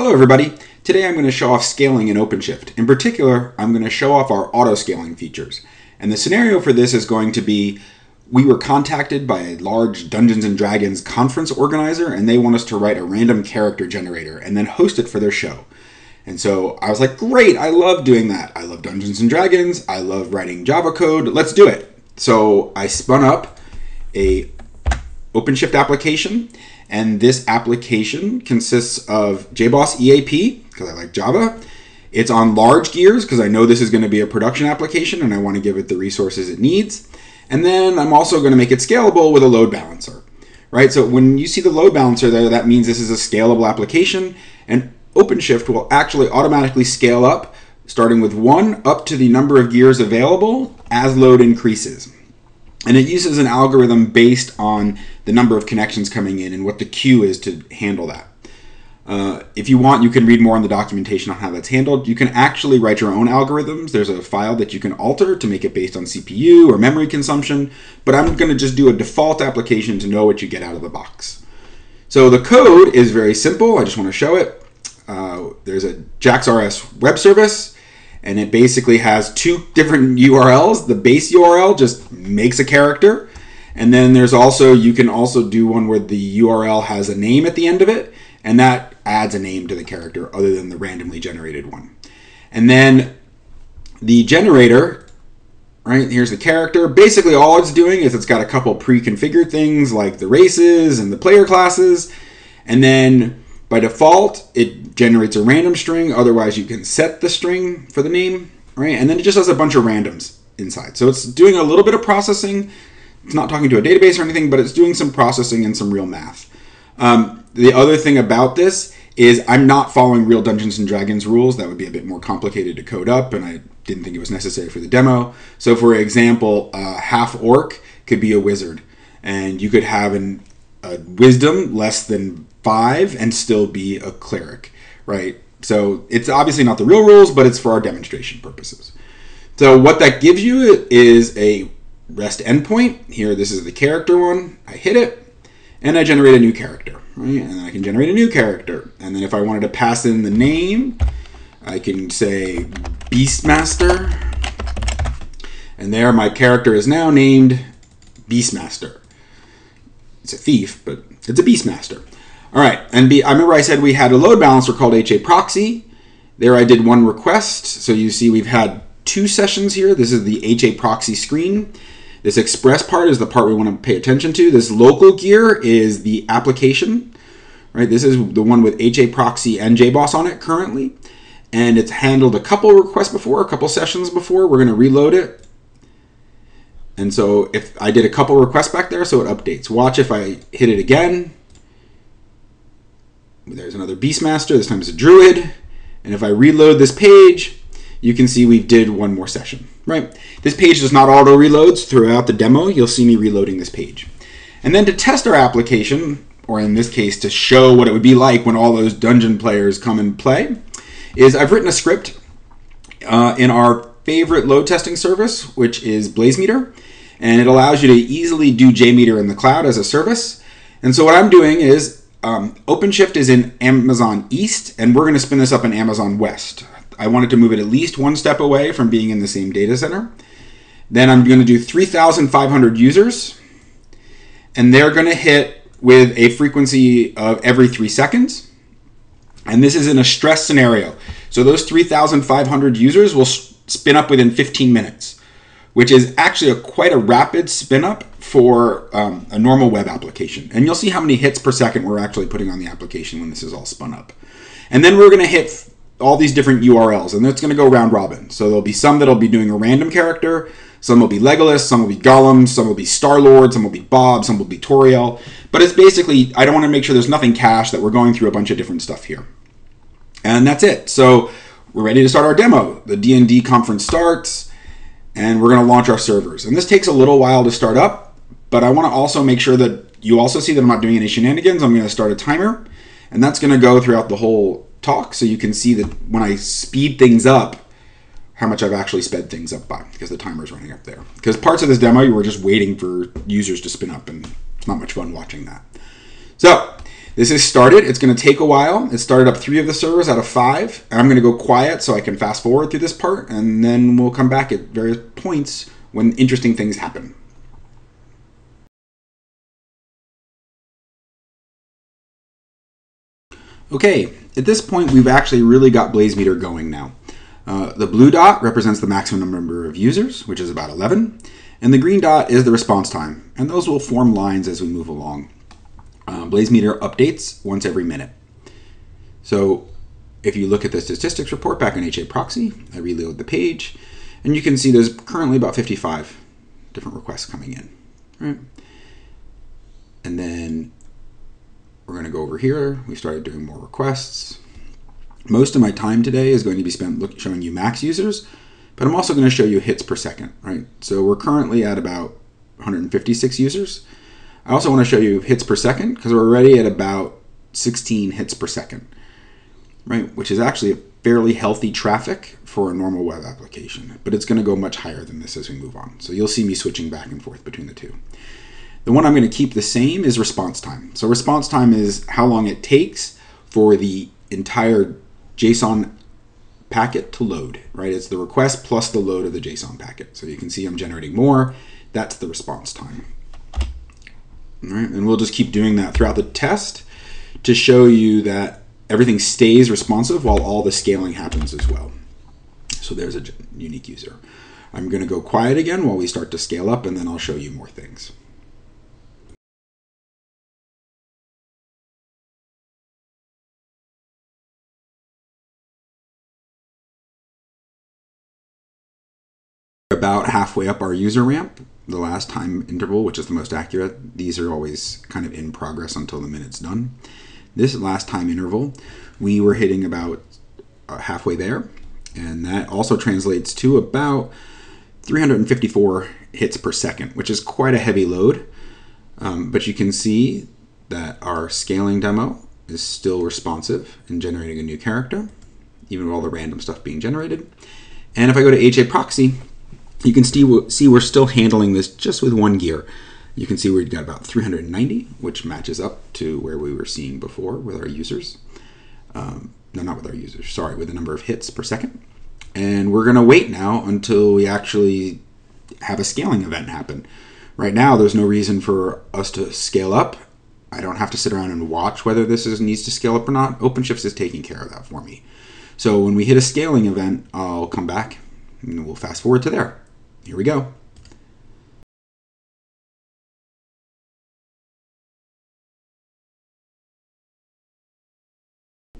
Hello everybody. Today I'm going to show off scaling in OpenShift. In particular, I'm going to show off our auto scaling features. And the scenario for this is going to be we were contacted by a large Dungeons and Dragons conference organizer and they want us to write a random character generator and then host it for their show. And so I was like, great, I love doing that. I love Dungeons and Dragons. I love writing Java code. Let's do it. So I spun up a OpenShift application and this application consists of JBoss EAP, because I like Java. It's on large gears, because I know this is going to be a production application and I want to give it the resources it needs. And then I'm also going to make it scalable with a load balancer, right? So when you see the load balancer there, that means this is a scalable application, and OpenShift will actually automatically scale up, starting with one up to the number of gears available as load increases. And it uses an algorithm based on the number of connections coming in and what the queue is to handle that. Uh, if you want, you can read more on the documentation on how that's handled. You can actually write your own algorithms. There's a file that you can alter to make it based on CPU or memory consumption, but I'm going to just do a default application to know what you get out of the box. So the code is very simple. I just want to show it. Uh, there's a JAX-RS web service and it basically has two different URLs. The base URL just makes a character, and then there's also you can also do one where the URL has a name at the end of it, and that adds a name to the character other than the randomly generated one. And then the generator, right? Here's the character. Basically, all it's doing is it's got a couple pre-configured things like the races and the player classes, and then by default, it generates a random string. Otherwise, you can set the string for the name, right? And then it just has a bunch of randoms inside. So it's doing a little bit of processing. It's not talking to a database or anything, but it's doing some processing and some real math. Um, the other thing about this is I'm not following real Dungeons and Dragons rules. That would be a bit more complicated to code up, and I didn't think it was necessary for the demo. So, for example, uh, half orc could be a wizard, and you could have an, a wisdom less than five and still be a cleric, right? So it's obviously not the real rules, but it's for our demonstration purposes. So what that gives you is a REST endpoint. Here, this is the character one. I hit it, and I generate a new character, right? And I can generate a new character. And then if I wanted to pass in the name, I can say Beastmaster. And there my character is now named Beastmaster. It's a thief, but it's a Beastmaster. All right, and be, I remember I said we had a load balancer called HA Proxy. There I did one request. So you see we've had two sessions here. This is the HA Proxy screen. This express part is the part we want to pay attention to. This local gear is the application, right? This is the one with HA Proxy and JBoss on it currently. And it's handled a couple requests before, a couple sessions before. We're going to reload it. And so if I did a couple requests back there, so it updates. Watch if I hit it again. There's another Beastmaster, this time it's a Druid. And if I reload this page, you can see we did one more session, right? This page does not auto reloads throughout the demo. You'll see me reloading this page. And then to test our application, or in this case, to show what it would be like when all those dungeon players come and play, is I've written a script uh, in our favorite load testing service, which is Blazemeter. And it allows you to easily do JMeter in the cloud as a service. And so what I'm doing is um, OpenShift is in Amazon East, and we're going to spin this up in Amazon West. I wanted to move it at least one step away from being in the same data center. Then I'm going to do 3,500 users, and they're going to hit with a frequency of every three seconds. And this is in a stress scenario. So those 3,500 users will spin up within 15 minutes, which is actually a, quite a rapid spin up for um, a normal web application. And you'll see how many hits per second we're actually putting on the application when this is all spun up. And then we're going to hit all these different URLs, and it's going to go round robin. So there'll be some that'll be doing a random character, some will be Legolas, some will be Gollum, some will be Star Lord, some will be Bob, some will be Toriel. But it's basically, I don't want to make sure there's nothing cached, that we're going through a bunch of different stuff here. And that's it. So we're ready to start our demo. The D&D conference starts, and we're going to launch our servers. And this takes a little while to start up, but I want to also make sure that you also see that I'm not doing any shenanigans. I'm going to start a timer, and that's going to go throughout the whole talk so you can see that when I speed things up, how much I've actually sped things up by because the timer's running up there. Because parts of this demo, you were just waiting for users to spin up, and it's not much fun watching that. So This is started. It's going to take a while. It started up three of the servers out of five. I'm going to go quiet so I can fast forward through this part, and then we'll come back at various points when interesting things happen. Okay, at this point, we've actually really got BlazeMeter going now. Uh, the blue dot represents the maximum number of users, which is about 11, and the green dot is the response time, and those will form lines as we move along. Uh, BlazeMeter updates once every minute. So if you look at the statistics report back on HA Proxy, I reload the page, and you can see there's currently about 55 different requests coming in. Right? And then we're going to go over here. We started doing more requests. Most of my time today is going to be spent look, showing you max users, but I'm also going to show you hits per second, right? So we're currently at about 156 users. I also want to show you hits per second because we're already at about 16 hits per second, right? Which is actually a fairly healthy traffic for a normal web application, but it's going to go much higher than this as we move on. So you'll see me switching back and forth between the two. The one I'm going to keep the same is response time. So response time is how long it takes for the entire JSON packet to load, right? It's the request plus the load of the JSON packet. So you can see I'm generating more. That's the response time. And we'll just keep doing that throughout the test to show you that everything stays responsive while all the scaling happens as well. So there's a unique user. I'm going to go quiet again while we start to scale up, and then I'll show you more things. about halfway up our user ramp, the last time interval, which is the most accurate. These are always kind of in progress until the minute's done. This last time interval, we were hitting about uh, halfway there, and that also translates to about 354 hits per second, which is quite a heavy load. Um, but you can see that our scaling demo is still responsive in generating a new character, even with all the random stuff being generated. And if I go to HA proxy, you can see, we're still handling this just with one gear. You can see we've got about 390, which matches up to where we were seeing before with our users. Um, no, not with our users, sorry, with the number of hits per second. And we're gonna wait now until we actually have a scaling event happen. Right now, there's no reason for us to scale up. I don't have to sit around and watch whether this is, needs to scale up or not. OpenShift is taking care of that for me. So when we hit a scaling event, I'll come back and we'll fast forward to there. Here we go.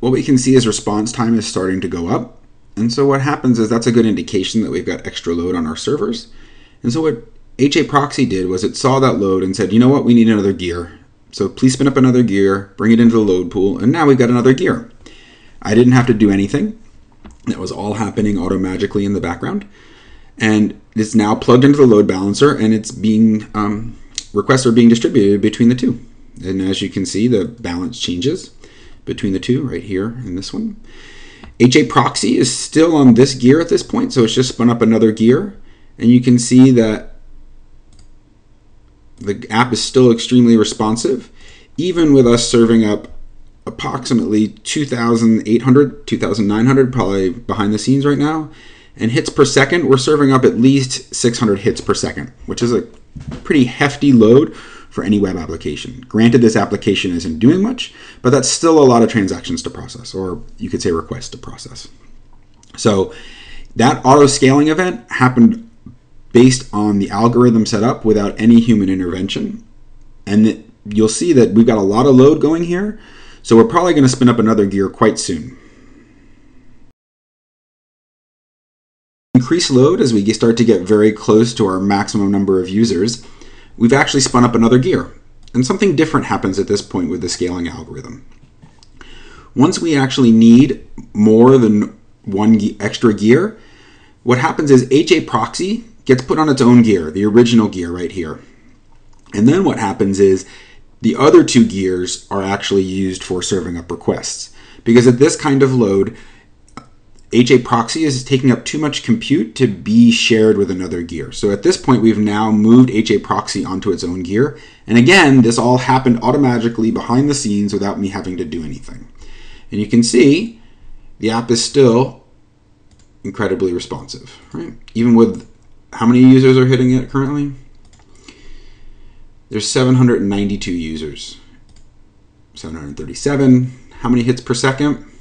What we can see is response time is starting to go up. And so what happens is that's a good indication that we've got extra load on our servers. And so what HA Proxy did was it saw that load and said, you know what, we need another gear. So please spin up another gear, bring it into the load pool, and now we've got another gear. I didn't have to do anything. That was all happening auto-magically in the background and it's now plugged into the load balancer and it's being um, requests are being distributed between the two. And as you can see the balance changes between the two right here in this one. HA proxy is still on this gear at this point so it's just spun up another gear. And you can see that the app is still extremely responsive even with us serving up approximately 2800 2900 probably behind the scenes right now and hits per second, we're serving up at least 600 hits per second, which is a pretty hefty load for any web application. Granted, this application isn't doing much, but that's still a lot of transactions to process, or you could say requests to process. So that auto scaling event happened based on the algorithm set up without any human intervention. And you'll see that we've got a lot of load going here. So we're probably going to spin up another gear quite soon. Increase load as we start to get very close to our maximum number of users, we've actually spun up another gear. And something different happens at this point with the scaling algorithm. Once we actually need more than one extra gear, what happens is HA proxy gets put on its own gear, the original gear right here. And then what happens is the other two gears are actually used for serving up requests. Because at this kind of load, HA proxy is taking up too much compute to be shared with another gear. So at this point, we've now moved HA proxy onto its own gear. And again, this all happened automatically behind the scenes without me having to do anything. And you can see the app is still incredibly responsive, right? Even with how many users are hitting it currently? There's 792 users. 737. How many hits per second?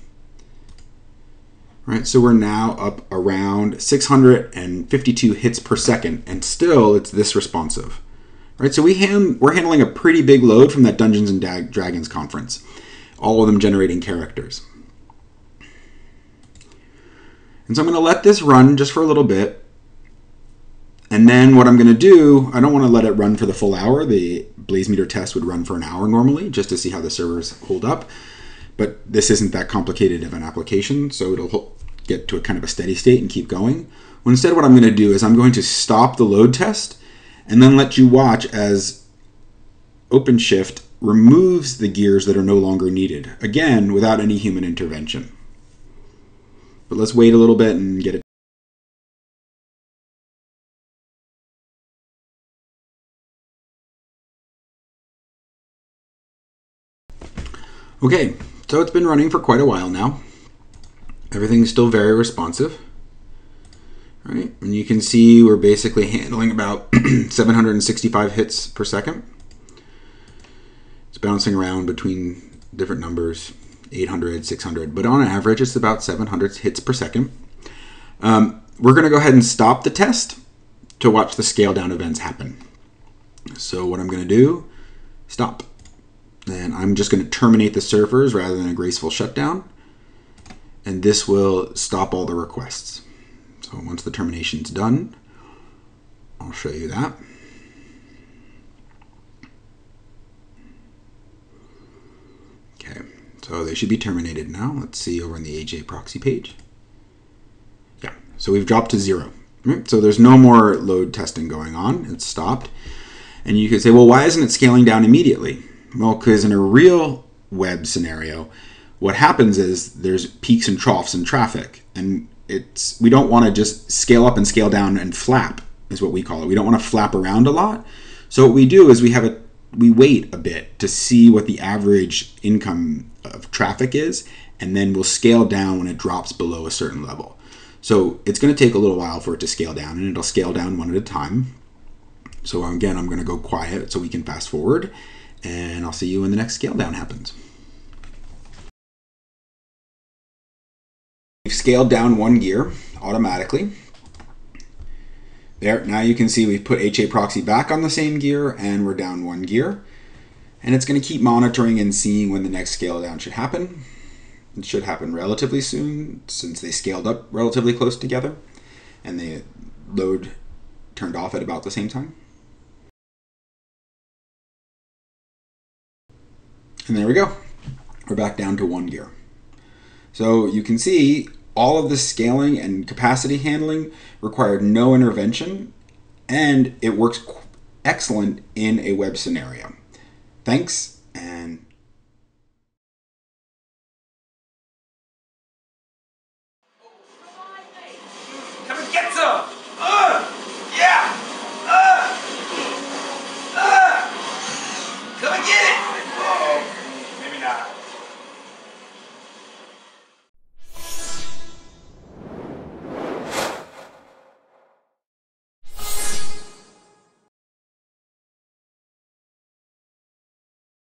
Right? So we're now up around 652 hits per second, and still it's this responsive, right? So we hand, we're handling a pretty big load from that Dungeons and Dragons conference, all of them generating characters. And so I'm going to let this run just for a little bit. And then what I'm going to do, I don't want to let it run for the full hour. The Blazemeter test would run for an hour normally, just to see how the servers hold up but this isn't that complicated of an application, so it'll get to a kind of a steady state and keep going. Well, instead, what I'm going to do is I'm going to stop the load test and then let you watch as OpenShift removes the gears that are no longer needed, again, without any human intervention. But let's wait a little bit and get it. Okay, so it's been running for quite a while now. Everything's still very responsive. Right? And you can see we're basically handling about 765 hits per second. It's bouncing around between different numbers, 800, 600, but on average it's about 700 hits per second. Um, we're going to go ahead and stop the test to watch the scale down events happen. So what I'm going to do, stop. And I'm just going to terminate the servers rather than a graceful shutdown. And this will stop all the requests. So once the termination is done, I'll show you that. Okay, so they should be terminated now. Let's see over in the HA proxy page. Yeah, so we've dropped to zero. Right? So there's no more load testing going on. It's stopped. And you could say, well, why isn't it scaling down immediately? Well, because in a real web scenario, what happens is there's peaks and troughs in traffic, and it's we don't want to just scale up and scale down and flap is what we call it. We don't want to flap around a lot. So what we do is we have a we wait a bit to see what the average income of traffic is, and then we'll scale down when it drops below a certain level. So it's going to take a little while for it to scale down, and it'll scale down one at a time. So again, I'm going to go quiet so we can fast forward and I'll see you when the next scale down happens. We've scaled down one gear automatically. There, now you can see we've put HA proxy back on the same gear and we're down one gear. And it's going to keep monitoring and seeing when the next scale down should happen. It should happen relatively soon since they scaled up relatively close together and the load turned off at about the same time. And there we go. We're back down to one gear. So you can see all of this scaling and capacity handling required no intervention, and it works excellent in a web scenario. Thanks, and Come and get some!